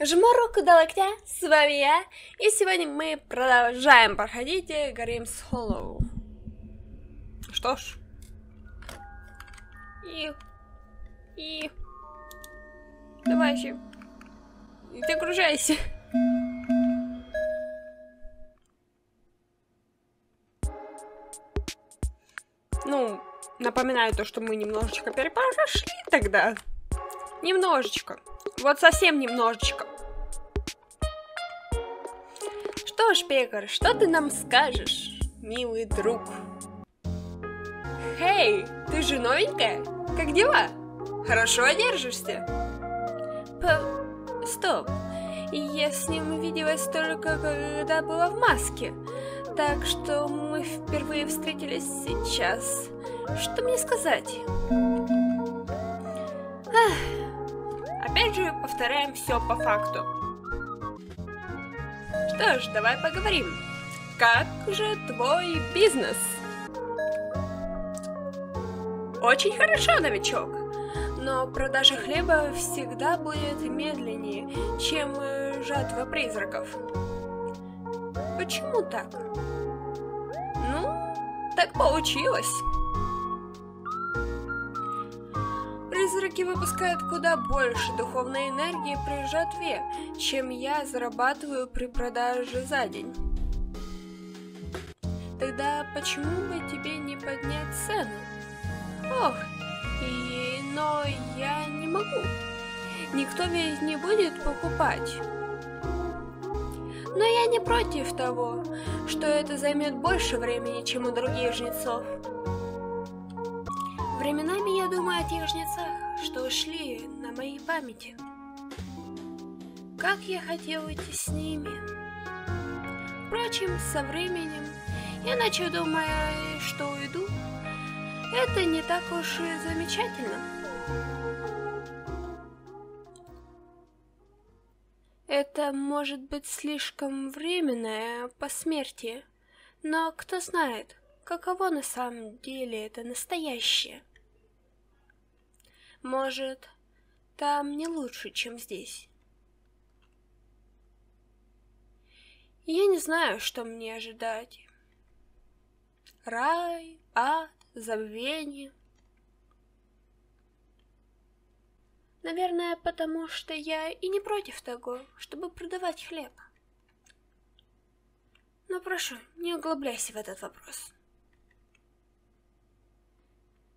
Жму руку до локтя, с вами я, и сегодня мы продолжаем проходить Games Hollow. Что ж. И... И... Давай еще. Ты окружайся. Ну, напоминаю то, что мы немножечко перепрошли тогда. Немножечко. Вот совсем немножечко. Что ж, Пекар, что ты нам скажешь, милый друг? Хей, ты же новенькая? Как дела? Хорошо держишься? П... Стоп. Я с ним виделась только когда была в маске. Так что мы впервые встретились сейчас. Что мне сказать? Ах. Опять же, повторяем все по факту. Что ж, давай поговорим. Как же твой бизнес? Очень хорошо, новичок. Но продажа хлеба всегда будет медленнее, чем э, жатва призраков. Почему так? Ну, так получилось. Призраки выпускают куда больше духовной энергии при жатве, чем я зарабатываю при продаже за день. Тогда почему бы тебе не поднять цену? Ох, и... но я не могу. Никто ведь не будет покупать. Но я не против того, что это займет больше времени, чем у других жнецов. Временами я думаю о тех жнецах, что ушли на моей памяти. Как я хотел уйти с ними. Впрочем, со временем я начал думать, что уйду. Это не так уж и замечательно. Это может быть слишком временное посмертие, но кто знает, каково на самом деле это настоящее. Может, там не лучше, чем здесь. Я не знаю, что мне ожидать. Рай, ад, забвение. Наверное, потому что я и не против того, чтобы продавать хлеб. Но прошу, не углубляйся в этот вопрос.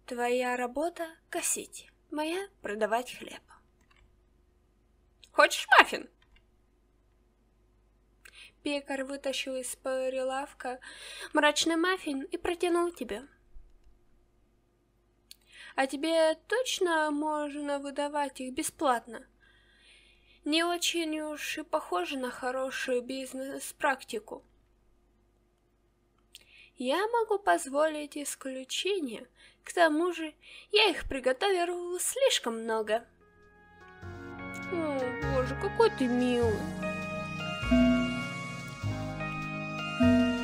Твоя работа — косить, моя — продавать хлеб. Хочешь маффин? Пекарь вытащил из прилавка мрачный маффин и протянул тебе. А тебе точно можно выдавать их бесплатно? Не очень уж и похоже на хорошую бизнес-практику. Я могу позволить исключение, к тому же я их приготовил слишком много. О, боже, какой ты милый.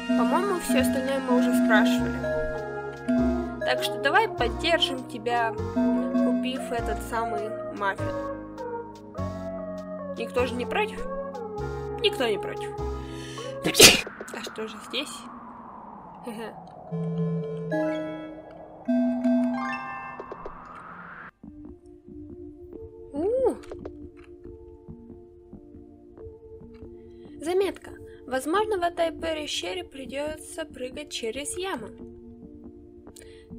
По-моему, все остальное мы уже спрашивали. Так что давай поддержим тебя, купив этот самый маффин. Никто же не против? Никто не против. А что же здесь? Заметка. Возможно, в этой пещере придется прыгать через яму.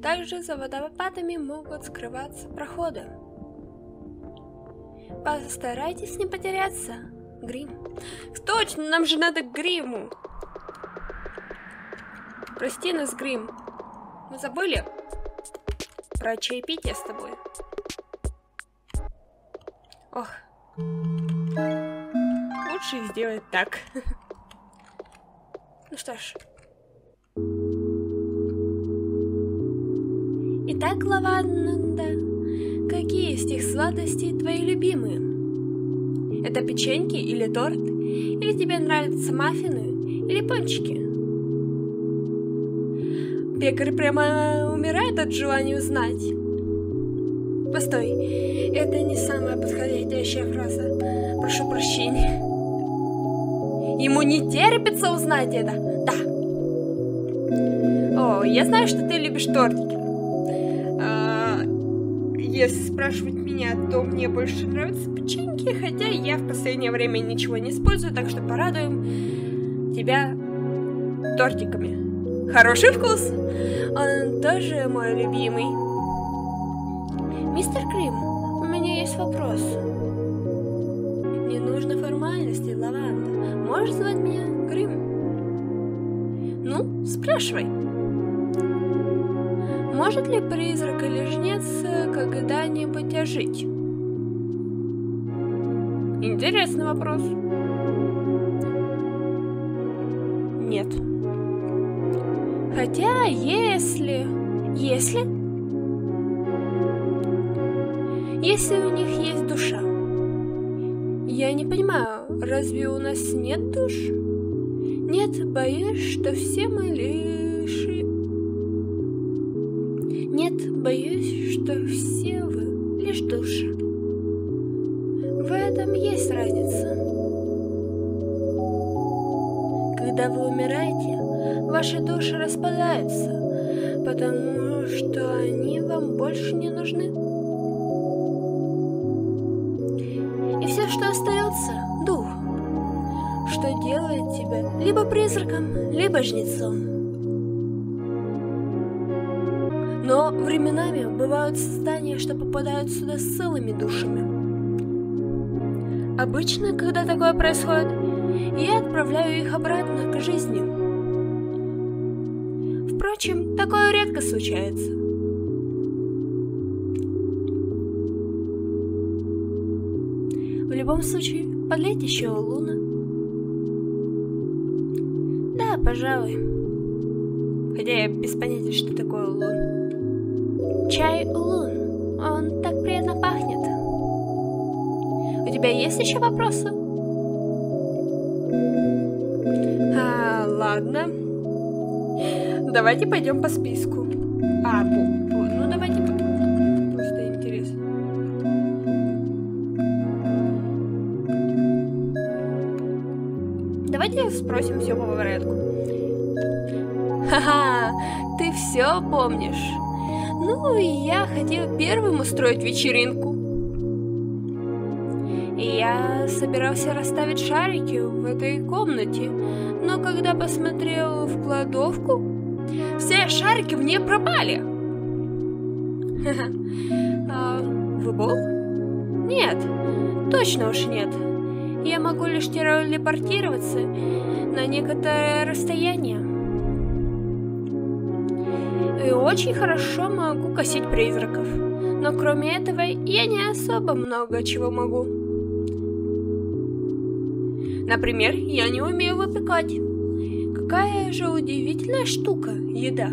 Также за водопадами могут скрываться проходы. Постарайтесь не потеряться. Грим. Точно, нам же надо гриму. Прости нас, Грим. Мы забыли про чаепитие с тобой. Ох. Лучше сделать так. Ну что ж. Итак, Лаванда, какие из тех сладостей твои любимые? Это печеньки или торт? Или тебе нравятся маффины или пончики? Пекарь прямо умирает от желания узнать. Постой, это не самая подходящая фраза. Прошу прощения. Ему не терпится узнать это. Да. О, я знаю, что ты любишь тортики. А, если спрашивать меня, то мне больше нравятся печеньки, хотя я в последнее время ничего не использую, так что порадуем тебя тортиками. Хороший вкус! Он тоже мой любимый. Мистер Крим, у меня есть вопрос. Не нужно формальности, Лаванда. Можешь звать меня Крим? Ну, спрашивай. Может ли призрак или жнец когда-нибудь ожить? Интересный вопрос. Хотя, если... Если... Если у них есть душа. Я не понимаю, разве у нас нет душ? Нет, боюсь, что все мы лишь... больше не нужны. И все, что остается, дух, что делает тебя либо призраком, либо жнецом. Но временами бывают создания, что попадают сюда с целыми душами. Обычно, когда такое происходит, я отправляю их обратно к жизни. Впрочем, такое редко случается. Любом случае, подлейте еще луна. Да, пожалуй. Хотя я без понятия, что такое лун. Чай лун. Он так приятно пахнет. У тебя есть еще вопросы? А, ладно. Давайте пойдем по списку. А, по, спросим все по порядку. Ха-ха, ты все помнишь. Ну, я хотел первым устроить вечеринку. Я собирался расставить шарики в этой комнате, но когда посмотрел в кладовку, все шарики в ней пропали. А, вы Бог? Нет, точно уж нет. Я могу лишь телепортироваться на некоторое расстояние. И очень хорошо могу косить призраков. Но кроме этого, я не особо много чего могу. Например, я не умею выпекать. Какая же удивительная штука еда.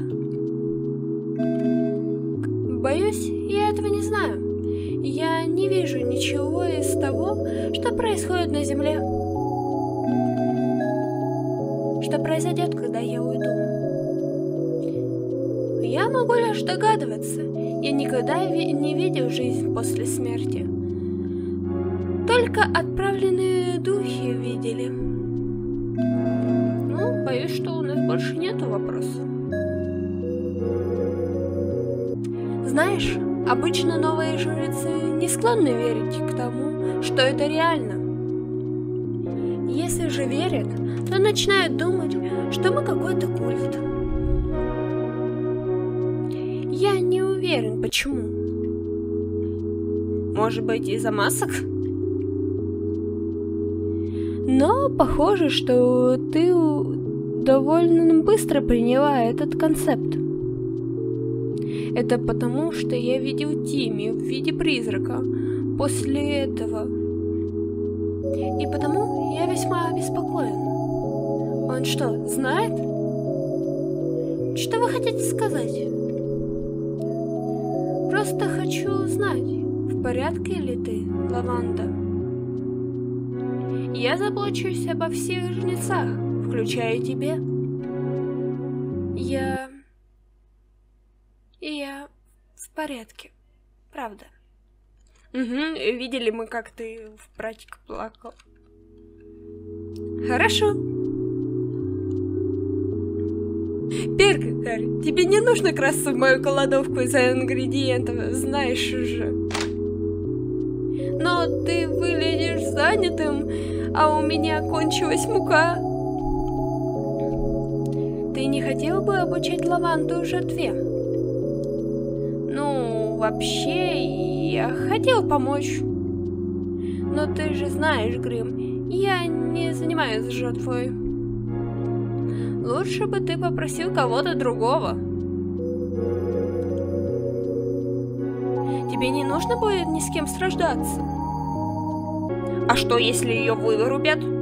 Не вижу ничего из того, что происходит на Земле. Что произойдет, когда я уйду? Я могу лишь догадываться. Я никогда не видел жизнь после смерти. Только отправленные духи видели. Ну, боюсь, что у нас больше нету вопросов. Знаешь, обычно новые жрецы не склонны верить к тому, что это реально. Если же верят, то начинают думать, что мы какой-то культ. Я не уверен, почему. Может быть, из-за масок? Но похоже, что ты довольно быстро приняла этот концепт. Это потому, что я видел Тимми в виде призрака после этого. И потому я весьма обеспокоен. Он что, знает? Что вы хотите сказать? Просто хочу узнать, в порядке ли ты, Лаванда? Я забочусь обо всех жнецах, включая тебя. Я в порядке, правда. Угу, видели мы, как ты в братик плакал. Хорошо. Перкарь, тебе не нужно красться в мою кладовку из-за ингредиентов, знаешь уже. Но ты выглядишь занятым, а у меня кончилась мука. Ты не хотел бы обучать лаванду жатве? Ну, вообще, я хотел помочь. Но ты же знаешь, Грим, я не занимаюсь жатвой. Лучше бы ты попросил кого-то другого. Тебе не нужно будет ни с кем сражаться. А что, если ее вырубят?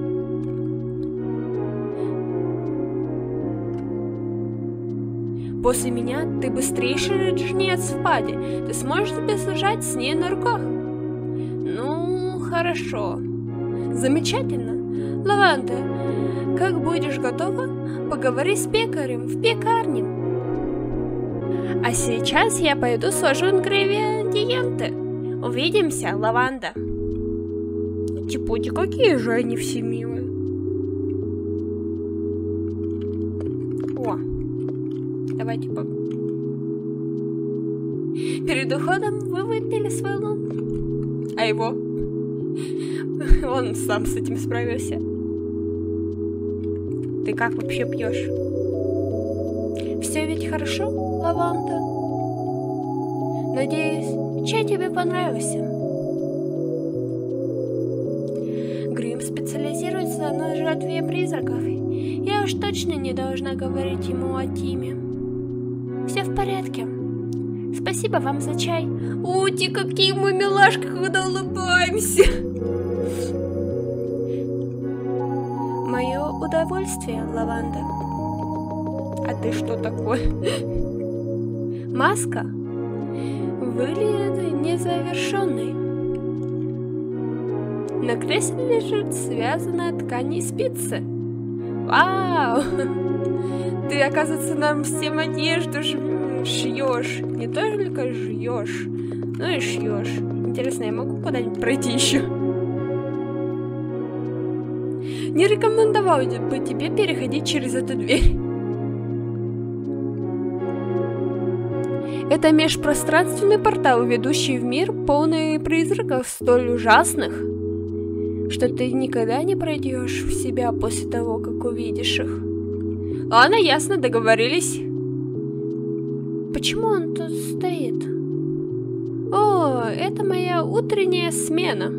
После меня ты быстрейший жнец в паде. Ты сможешь бежать с ней на руках. Ну, хорошо. Замечательно. Лаванда, как будешь готова, поговори с пекарем в пекарне. А сейчас я пойду сложу ингредиенты. Увидимся, Лаванда. Типути, какие же они все милые. Давайте по... Перед уходом вы выпили свой лун. А его? Он сам с этим справился. Ты как вообще пьешь? Все ведь хорошо, лаванда? Надеюсь, чай тебе понравился. Грим специализируется на жертве призраков. Я уж точно не должна говорить ему о Тиме. Спасибо вам за чай. Ути, какие мы милашки, когда улыбаемся. удовольствие, Лаванда. А ты что такое? Маска выглядит незавершенной. На кресле лежит связанная ткань из спицы. Вау! Ты, оказывается, нам всем одежду шьешь. Не только жьешь, но и шьешь. Интересно, я могу куда-нибудь пройти еще? Не рекомендовал бы тебе переходить через эту дверь. Это межпространственный портал, ведущий в мир, полный призраков столь ужасных, что ты никогда не пройдешь в себя после того, как увидишь их. Ладно, ясно, договорились. Почему он тут стоит? О, это моя утренняя смена.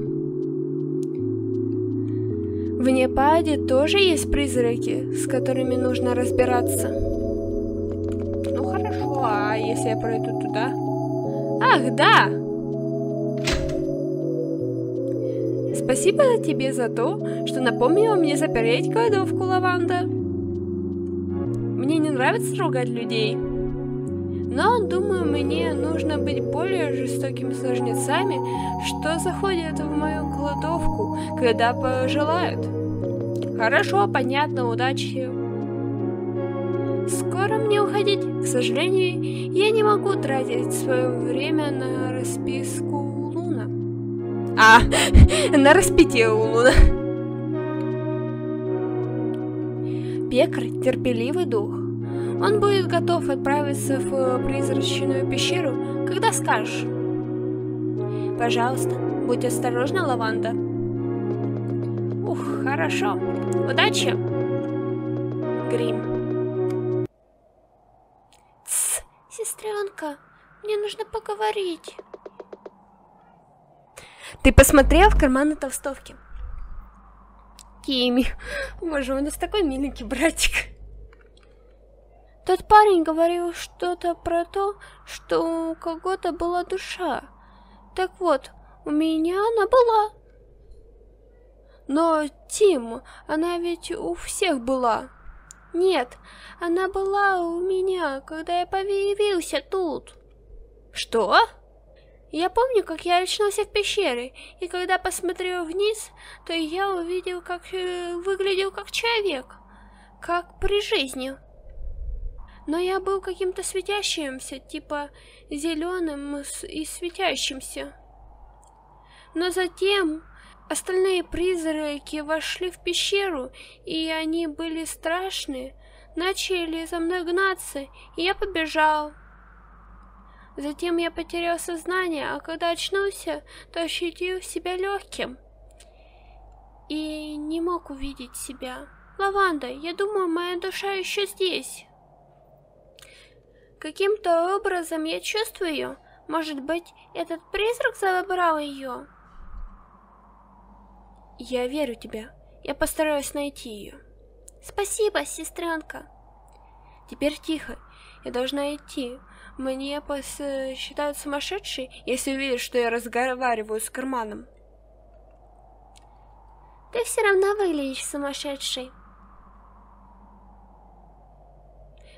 В Непаде тоже есть призраки, с которыми нужно разбираться. Ну хорошо, а если я пройду туда? Ах, да! Спасибо тебе за то, что напомнила мне запереть кладовку лаванда. Мне не нравится ругать людей. Но, думаю, мне нужно быть более жестокими с что заходят в мою кладовку, когда пожелают. Хорошо, понятно, удачи. Скоро мне уходить. К сожалению, я не могу тратить свое время на расписку Луна. А, на распитие у Луна. Пекарь — терпеливый дух. Он будет готов отправиться в призрачную пещеру, когда скажешь. Пожалуйста, будь осторожна, Лаванда. Ух, хорошо. Удачи. Грим. Тсс, сестренка, мне нужно поговорить. Ты посмотрел в карманы толстовки? Кими, боже, у нас такой миленький братик. Тот парень говорил что-то про то, что у кого-то была душа. Так вот, у меня она была. Но, Тим, она ведь у всех была. Нет, она была у меня, когда я появился тут. Что? Я помню, как я очнулся в пещере, и когда посмотрел вниз, то я увидел, как э, выглядел как человек, как при жизни. Но я был каким-то светящимся, типа зеленым и светящимся. Но затем Остальные призраки вошли в пещеру, и они были страшные, начали за мной гнаться, и я побежал. Затем я потерял сознание, а когда очнулся, то ощутил себя легким и не мог увидеть себя. Лаванда, я думаю, моя душа еще здесь. Каким-то образом я чувствую. Может быть, этот призрак забрал ее? Я верю тебе. Я постараюсь найти ее. Спасибо, сестренка. Теперь тихо. Я должна идти. Мне пос... считают сумасшедшей, если увидят, что я разговариваю с карманом. Ты все равно выглядишь сумасшедшей.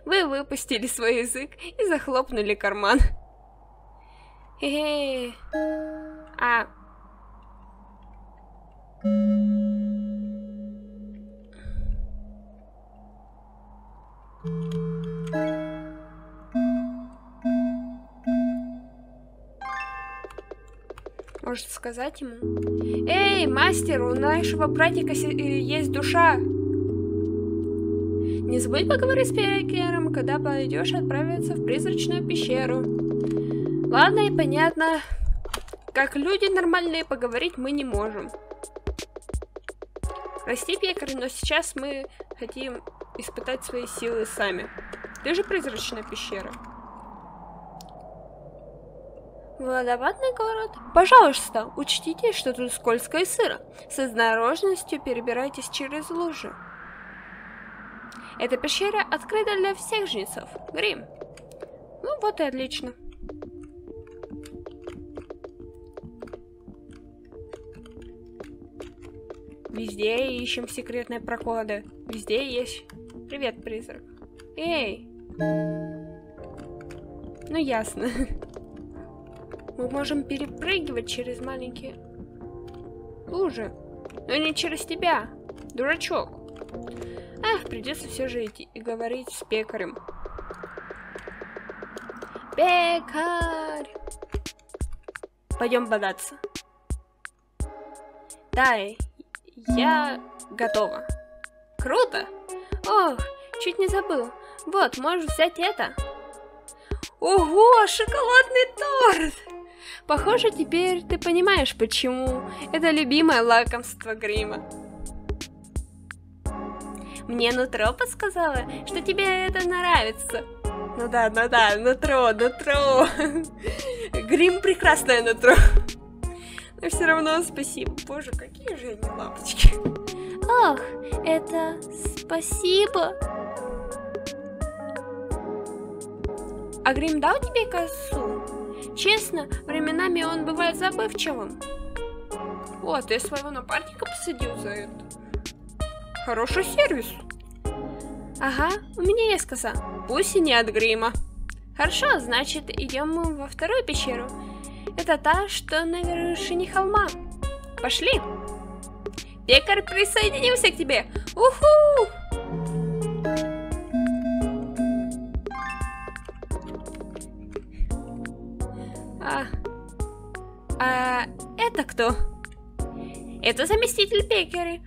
Вы выпустили свой язык и захлопнули карман. Хе-хе. А, может сказать ему? Эй, мастер, у нашего братика э, есть душа. Не забудь поговорить с Перекером, когда пойдешь отправиться в призрачную пещеру. Ладно и понятно. Как люди нормальные поговорить мы не можем. Прости, пекарь, но сейчас мы хотим испытать свои силы сами. Ты же призрачная пещера. Водопадный город. Пожалуйста, учтите, что тут скользко и сыро. С осторожностью перебирайтесь через лужи. Эта пещера открыта для всех жнецов. Грим. Ну вот и отлично. Везде ищем секретные проходы. Везде есть... Привет, призрак. Эй! Ну, ясно. Мы можем перепрыгивать через маленькие лужи. Но не через тебя, дурачок. Ах, придется все же идти и говорить с пекарем. Пекарь! Пойдем бодаться. Дай, я готова. Круто! Ох, чуть не забыл. Вот, можешь взять это. Ого, шоколадный торт! Похоже, теперь ты понимаешь, почему. Это любимое лакомство Грима. Мне нутро подсказало, что тебе это нравится. Ну да, ну да, нутро, нутро. Грим прекрасное нутро. Но все равно спасибо. Боже, какие же они лапочки. Ах, это спасибо. А Грим дал тебе косу? Честно, временами он бывает забывчивым. Вот, я своего напарника посадил за это. Хороший сервис. Ага, у меня есть коса. Пусть и не от грима. Хорошо, значит, идем мы во вторую пещеру. Это та, что на вершине холма. Пошли. Пекарь присоединился к тебе. Уху! А, а это кто? Это заместитель пекаря.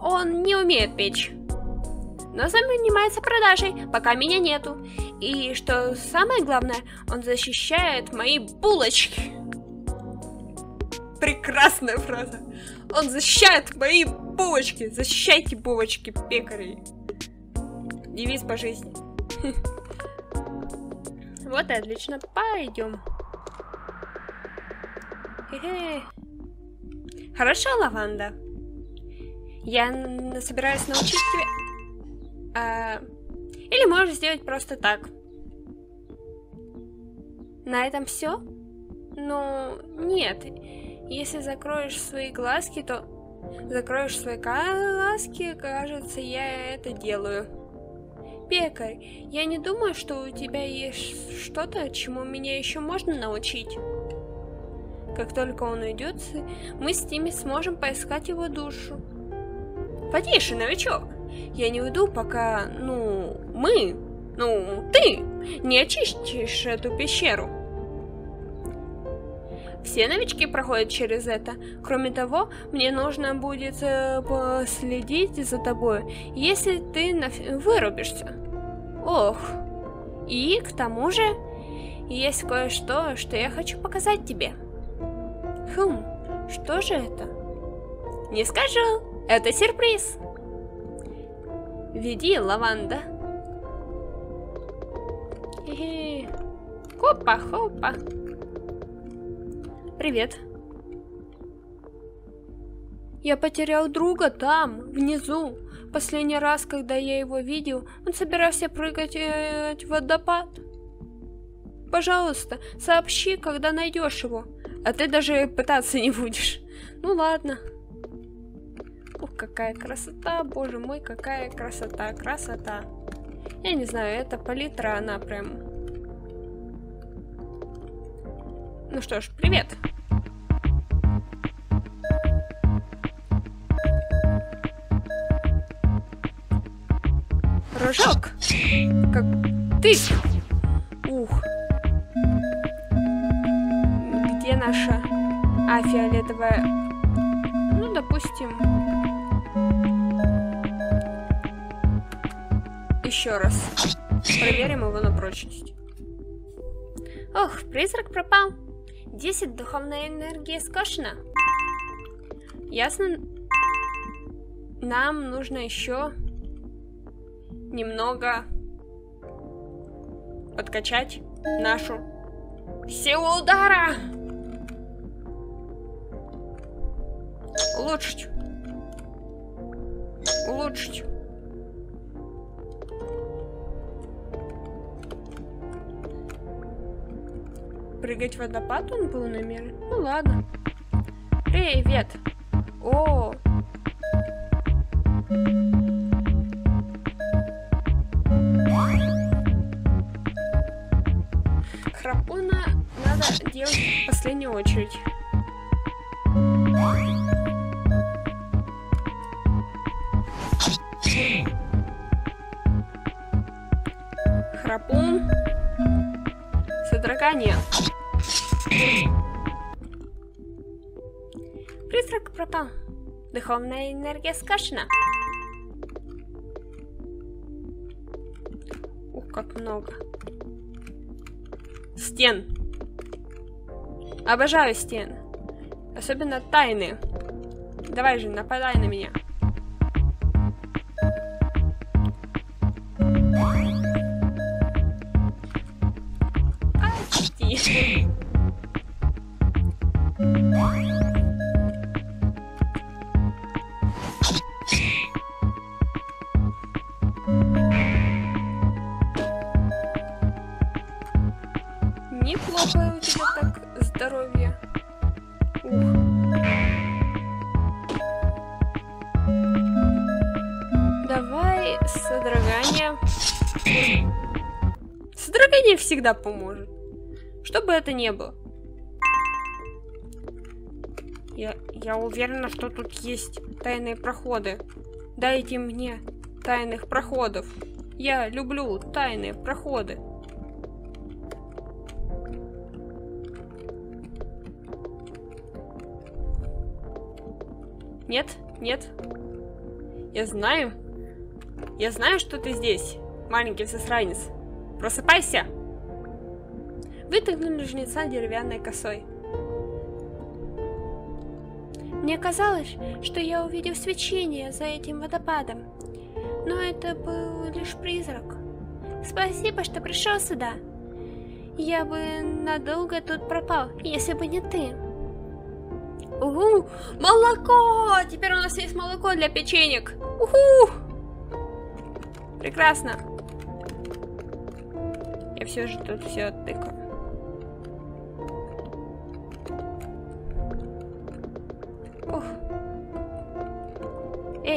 Он не умеет печь. Но занимается продажей, пока меня нету. И что самое главное, он защищает мои булочки. Прекрасная фраза. Он защищает мои булочки. Защищайте булочки пекарей. Девиз по жизни. Вот и отлично. Пойдем. Хорошо, лаванда. Я собираюсь научить тебя... А... Или можешь сделать просто так. На этом все? Ну, нет. Если закроешь свои глазки, то... Закроешь свои глазки, кажется, я это делаю. Пекарь, я не думаю, что у тебя есть что-то, чему меня еще можно научить. Как только он уйдет, мы с ними сможем поискать его душу. Потише, новичок. Я не уйду, пока, ну, мы, ну, ты не очистишь эту пещеру. Все новички проходят через это. Кроме того, мне нужно будет э, последить за тобой, если ты вырубишься. Ох. И к тому же, есть кое-что, что я хочу показать тебе. Хм, что же это? Не скажу, это сюрприз. Веди, лаванда. Хопа-хопа. Привет. Я потерял друга там, внизу. Последний раз, когда я его видел, он собирался прыгать э, в водопад. Пожалуйста, сообщи, когда найдешь его. А ты даже пытаться не будешь. Ну ладно. Какая красота, боже мой, какая красота, красота. Я не знаю, эта палитра, она прям... Ну что ж, привет. Рожок. Как ты. Ух. Где наша... А, фиолетовая... Ну, допустим... Еще раз. Проверим его на прочность. Ох, призрак пропал. 10 духовной энергии скошено. Ясно? Нам нужно еще немного подкачать нашу силу удара. Улучшить. Улучшить. Прыгать в водопад он был намерен? Ну ладно. Привет. О. Храпуна надо делать в последнюю очередь. Храпун. Содрогание. Призрак Духовная энергия скашена. Ух, как много. Стен. Обожаю стены. Особенно тайны. Давай же, нападай на меня. Неплохо всегда поможет. Что бы это ни было. Я, я уверена, что тут есть тайные проходы. Дайте мне тайных проходов. Я люблю тайные проходы. Нет, нет. Я знаю. Я знаю, что ты здесь, маленький засранец. Просыпайся! Вытягнули жнеца деревянной косой. Мне казалось, что я увидел свечение за этим водопадом, но это был лишь призрак. Спасибо, что пришел сюда. Я бы надолго тут пропал, если бы не ты. Угу, молоко! Теперь у нас есть молоко для печенек. Уху! Прекрасно. Я все же тут все тыкаю.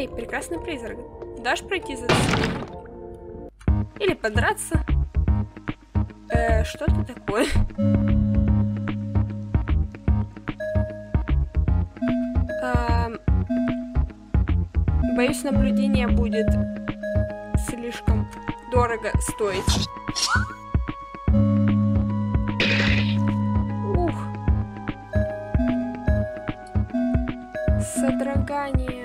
Эй, прекрасный призрак, дашь пройти за Или подраться? Э, что это такое? Боюсь, наблюдение будет слишком дорого стоить. Ух. Содрогание.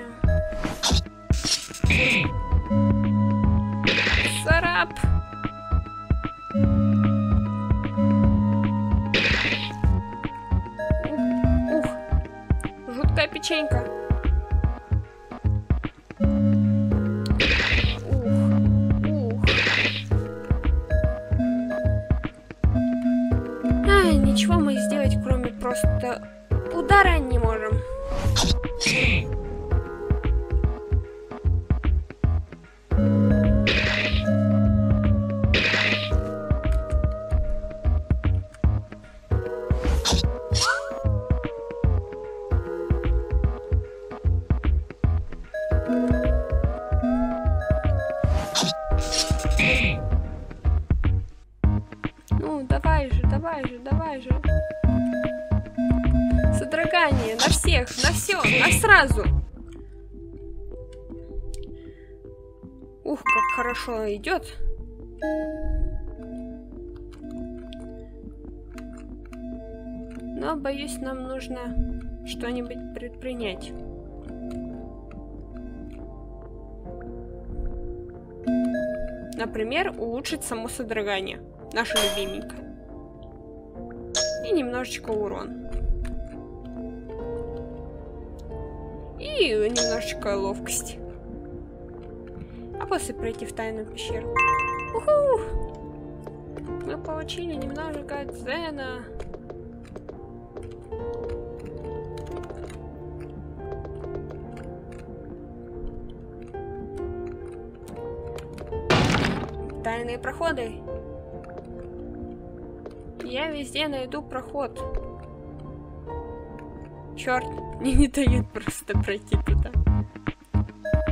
Ух, как хорошо идет. Но, боюсь, нам нужно что-нибудь предпринять. Например, улучшить само содрогание. Наше любименькое. И немножечко урон. И немножечко ловкости. А после пройти в тайную пещеру. Уху! Мы получили немножко дзена. Тайные проходы. Я везде найду проход. Черт, мне не дает просто пройти туда.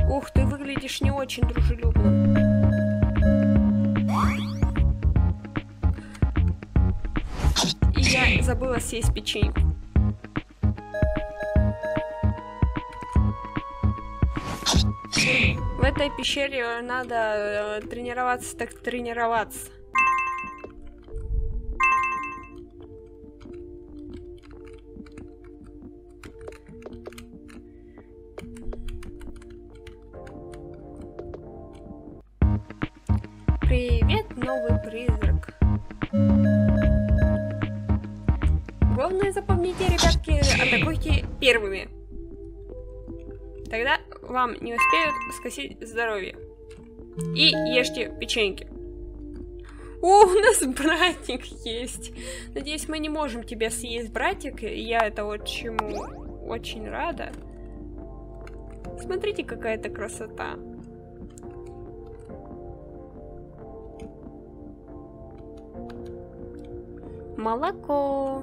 Ух, ты выглядишь не очень дружелюбно. Я забыла съесть печеньку. В этой пещере надо э, тренироваться так тренироваться. Первыми. Тогда вам не успеют скосить здоровье. И ешьте печеньки. О, у нас братик есть. Надеюсь, мы не можем тебя съесть, братик. Я это вот чему очень рада. Смотрите, какая-то красота. молоко.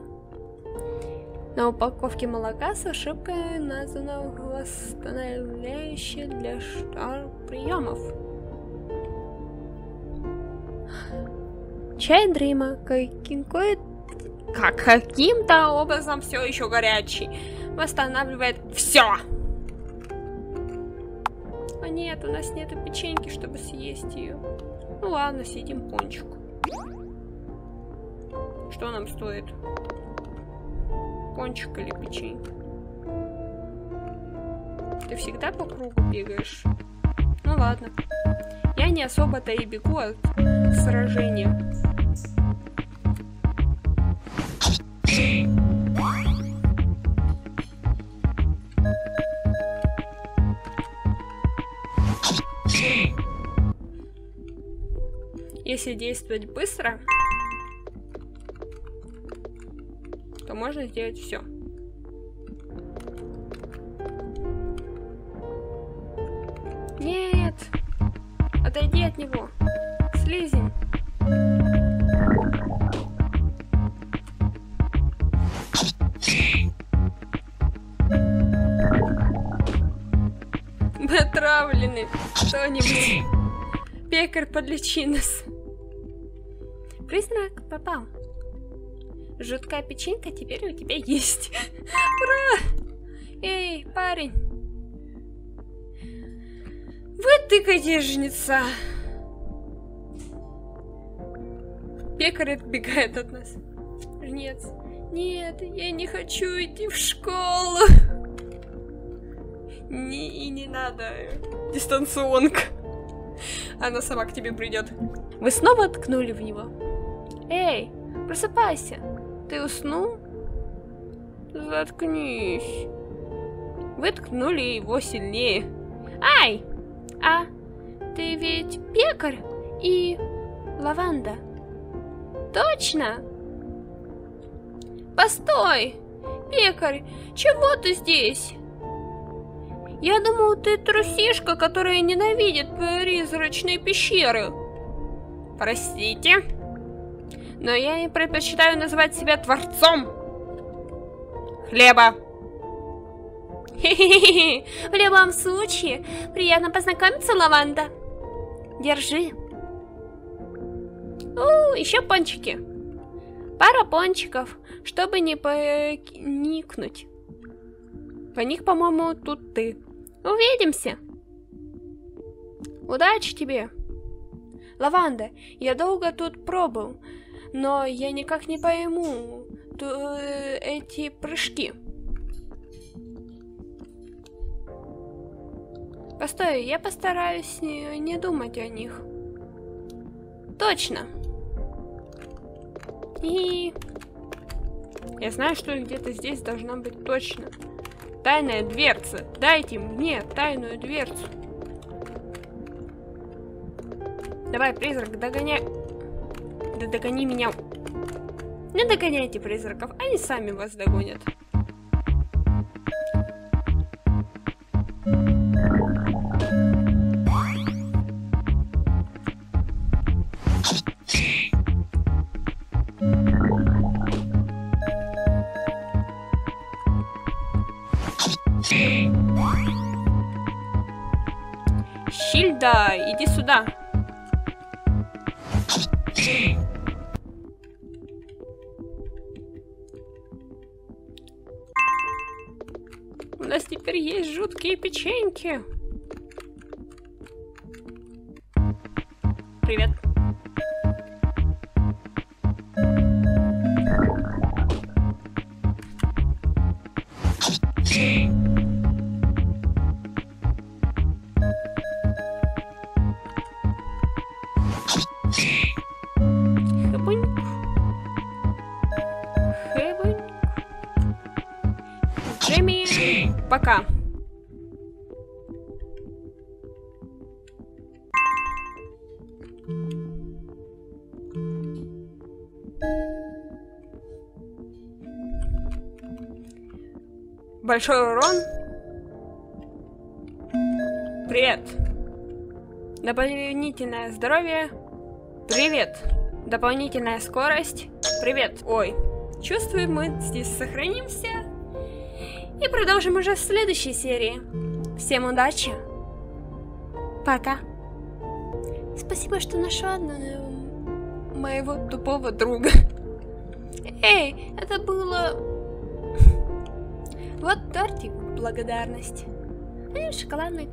На упаковке молока с ошибкой названо восстанавливающее для штар приемов. Чай Дрима как каким-то образом все еще горячий. Восстанавливает все. А нет, у нас нет печеньки, чтобы съесть ее. Ну ладно, съедим пончик. Что нам стоит? Пончик или печенье? Ты всегда по кругу бегаешь? Ну ладно. Я не особо-то и бегу от сражения. Если действовать быстро, можно сделать все. Нет! Отойди от него! Слизень! Мы отравлены! Кто-нибудь! Пекарь, подлечи нас! Признак попал. Жуткая печенька теперь у тебя есть. Ура! Эй, парень! Вот ты кадежница! Пекарь отбегает от нас. Жнец. Нет, я не хочу идти в школу. Не, и не надо. Дистанционка. Она сама к тебе придет. Вы снова ткнули в него. Эй, просыпайся. Ты уснул? Заткнись. Вы ткнули его сильнее. Ай! А ты ведь пекарь и лаванда. Точно? Постой! Пекарь, чего ты здесь? Я думал, ты трусишка, которая ненавидит призрачные пещеры. Простите, но я не предпочитаю называть себя творцом. Хлеба. В любом случае, приятно познакомиться, Лаванда. Держи. У, еще пончики. Пара пончиков, чтобы не поникнуть. Поник, по-моему, тут ты. Увидимся. Удачи тебе. Лаванда, я долго тут пробыл, но я никак не пойму то, э, эти прыжки. Постой, я постараюсь не, не думать о них. Точно. И... Я знаю, что где-то здесь должна быть точно. Тайная дверца. Дайте мне тайную дверцу. Давай, призрак, догоняй. Догони меня. Не догоняйте призраков, они сами вас догонят. Пока. Большой урон. Привет. Дополнительное здоровье. Привет. Дополнительная скорость. Привет. Ой. Чувствую, мы здесь сохранимся. И продолжим уже в следующей серии. Всем удачи. Пока. Спасибо, что нашла моего тупого друга. Эй, это было... Вот тортик, благодарность. И шоколадный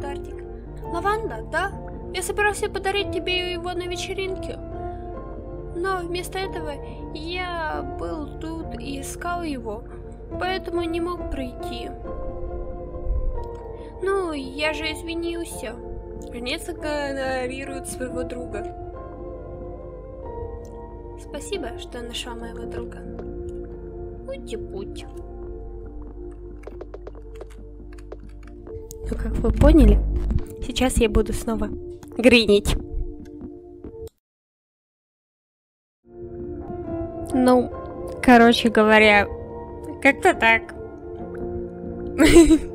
тортик. Лаванда, да? Я собирался подарить тебе его на вечеринке. Но вместо этого я был тут и искал его поэтому не мог пройти. Ну, я же извинился. Конец игнорирует своего друга. Спасибо, что нашла моего друга. Пути-путь. Ну, как вы поняли, сейчас я буду снова гринить. Ну, короче говоря, как-то так.